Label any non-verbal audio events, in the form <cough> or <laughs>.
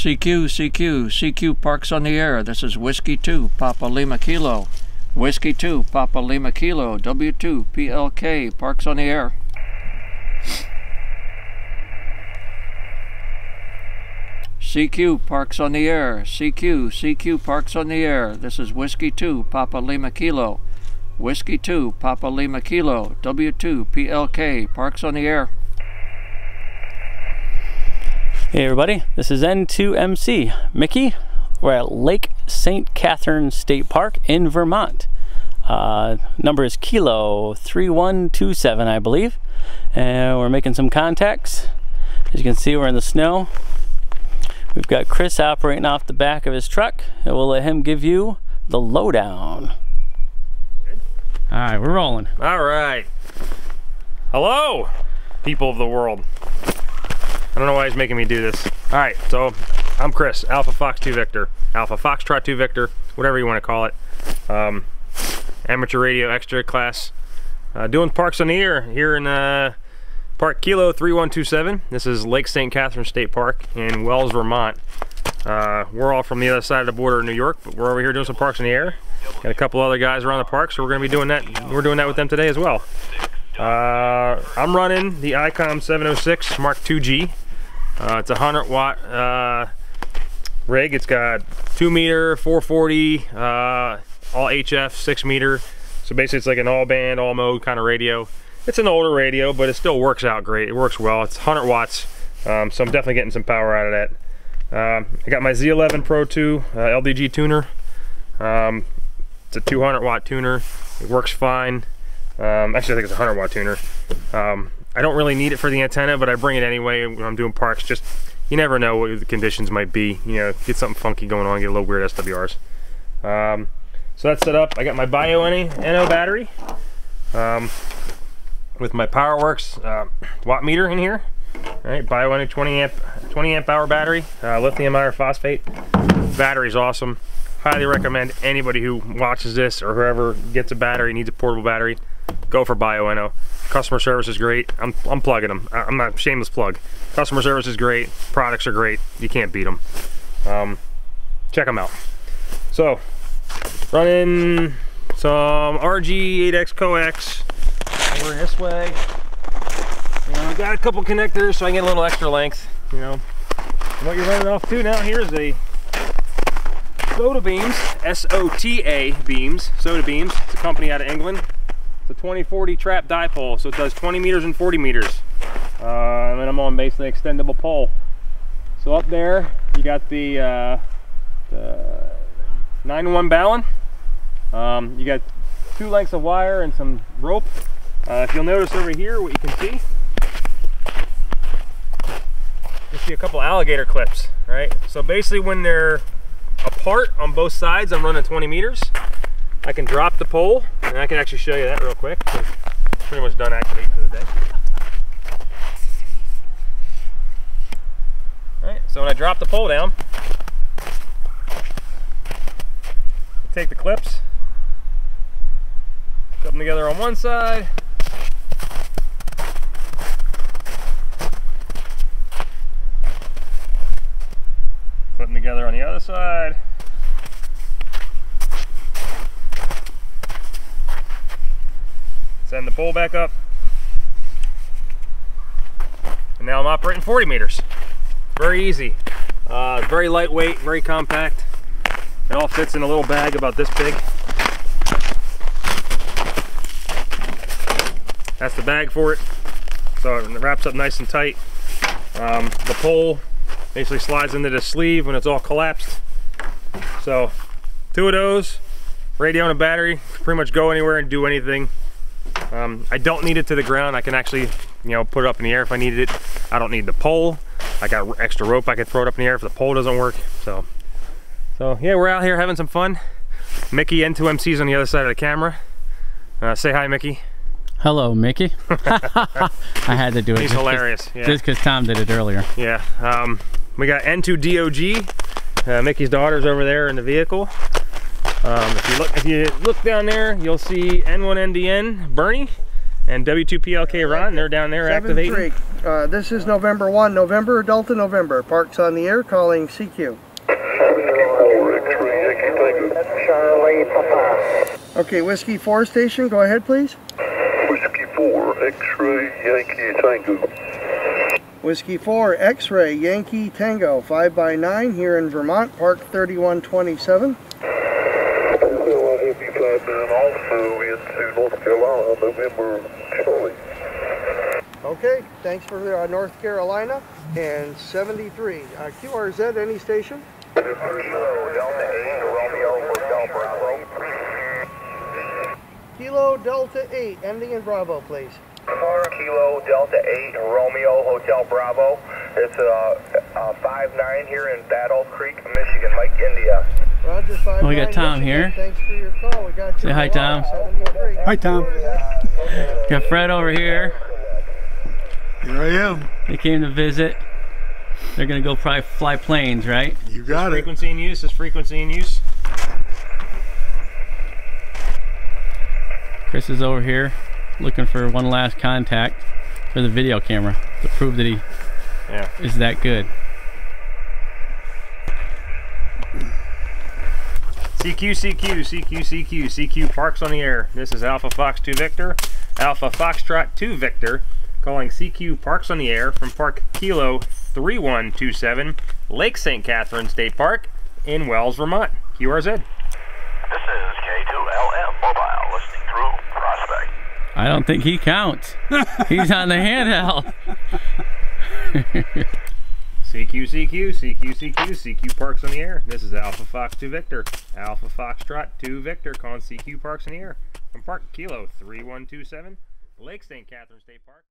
CQ, CQ, CQ Parks on the air. This is Whiskey 2, Papa Lima Kilo. Whiskey 2, Papa Lima Kilo, W2, PLK, Parks on the air. CQ Parks on the air. CQ, CQ Parks on the air. This is Whiskey 2, Papa Lima Kilo. Whiskey 2, Papa Lima Kilo, W2, PLK, Parks on the air. Hey everybody, this is N2MC Mickey. We're at Lake St. Catherine State Park in Vermont. Uh, number is Kilo 3127, I believe. And we're making some contacts. As you can see, we're in the snow. We've got Chris operating off the back of his truck, and we'll let him give you the lowdown. All right, we're rolling. All right. Hello, people of the world. I don't know why he's making me do this. All right, so I'm Chris, Alpha Fox 2 Victor, Alpha Foxtrot 2 Victor, whatever you want to call it. Um, amateur radio extra class. Uh, doing parks on the air here in uh, Park Kilo 3127. This is Lake St. Catherine State Park in Wells, Vermont. Uh, we're all from the other side of the border of New York, but we're over here doing some parks in the air. Got a couple other guys around the park, so we're going to be doing that. We're doing that with them today as well. Uh, I'm running the ICOM 706 Mark II-G. Uh, it's a 100 watt uh, rig. It's got 2 meter, 440, uh, all HF, 6 meter. So basically it's like an all band, all mode kind of radio. It's an older radio, but it still works out great. It works well. It's 100 watts, um, so I'm definitely getting some power out of that. Um, I got my Z11 Pro 2 uh, LDG tuner. Um, it's a 200 watt tuner. It works fine. Um, actually, I think it's a 100 watt tuner. Um, I don't really need it for the antenna, but I bring it anyway when I'm doing parks. Just you never know what the conditions might be. You know, get something funky going on, get a little weird SWRs. Um, so that's set up. I got my Bioenno battery um, with my Powerwerx uh, watt meter in here. All right, Bioenno 20 amp 20 amp hour battery, uh, lithium iron phosphate. Battery's awesome highly recommend anybody who watches this or whoever gets a battery, needs a portable battery, go for Bioenno. Customer service is great. I'm, I'm plugging them. I'm not shameless plug. Customer service is great. Products are great. You can't beat them. Um, check them out. So, running some RG8X coax over this way. You know, got a couple connectors so I get a little extra length. You know, and what you're running off to now here is a Sota Beams, S-O-T-A Beams, Sota Beams. It's a company out of England. A 2040 trap dipole, so it does 20 meters and 40 meters. Uh, and then I'm on basically extendable pole. So up there, you got the, uh, the 9-1 Balun. Um, you got two lengths of wire and some rope. Uh, if you'll notice over here, what you can see, you see a couple alligator clips, right? So basically when they're apart on both sides. I'm running 20 meters. I can drop the pole, and I can actually show you that real quick. Pretty much done activating for the day. All right, so when I drop the pole down, take the clips, put them together on one side, put them together on the other side. Pole back up. And now I'm operating 40 meters. Very easy. Uh, very lightweight, very compact. It all fits in a little bag about this big. That's the bag for it. So it wraps up nice and tight. Um, the pole basically slides into the sleeve when it's all collapsed. So two of those, radio and a battery, pretty much go anywhere and do anything. Um, I don't need it to the ground. I can actually, you know, put it up in the air if I needed it. I don't need the pole. I got extra rope I could throw it up in the air if the pole doesn't work. So, so yeah, we're out here having some fun. Mickey N2MC's on the other side of the camera. Uh, say hi, Mickey. Hello, Mickey. <laughs> I had to do it. He's hilarious. yeah. Just because Tom did it earlier. Yeah. Um, we got N2DOG. Uh, Mickey's daughter's over there in the vehicle. Um, if you look, if you look down there, you'll see N1NDN Bernie And W2PLK Ron, they're down there Seven activating. three. Uh, this is November 1, November, Delta November. Parks on the air calling CQ. Charlie Papa. Okay, Whiskey 4 station, go ahead please. Whiskey 4, X-ray, Yankee Tango. Whiskey 4, X-Ray, Yankee Tango, 5 by 9 here in Vermont, Park 3127. Well, I hope you fly down also into North Carolina, November, Charlie. Okay, thanks for uh, North Carolina. And 73. Uh, QRZ, any station? Kilo Delta 8, Romeo Hotel Bravo. Kilo Delta 8, ending in Bravo, please. Kilo Delta 8, Romeo Hotel Bravo. It's uh, uh, 5-9 here in Battle Creek, Michigan, Mike, India. Roger, 5 Well, we got Tom here. Thanks for your call. We got. Say hi, Tom. Hi, Tom. Got Fred over here. Here I am. They came to visit. They're gonna go probably fly planes, right? You got it. Frequency in use is frequency in use. Chris is over here looking for one last contact for the video camera to prove that he Yeah. is that good. CQ, CQ, CQ, CQ, CQ Parks on the air. This is Alpha Fox 2 Victor, Alpha Foxtrot 2 Victor, calling CQ Parks on the air from Park Kilo 3127, Lake St. Catherine State Park in Wells, Vermont. QRZ. This is K2LM Mobile, listening through Prospect. I don't think he counts. He's on the handheld. CQ, CQ, CQ, CQ, CQ Parks on the air. This is Alpha Fox 2 Victor, Alpha Foxtrot 2 Victor, calling CQ Parks in the air from Park Kilo 3127, Lake St. Catherine State Park.